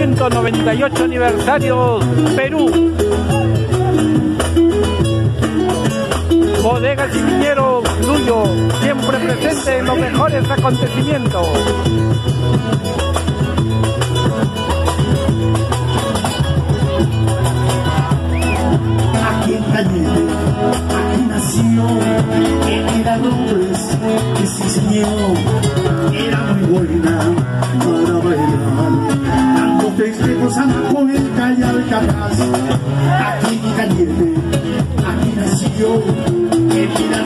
198 aniversario Perú. Bodegas y viñeros siempre presente en los mejores acontecimientos. Aquí en Cañete, aquí nació, era López, que sí señor, era muy buena ustedes reposan por el calle Alcatraz. Aquí mi caliente, aquí nació, en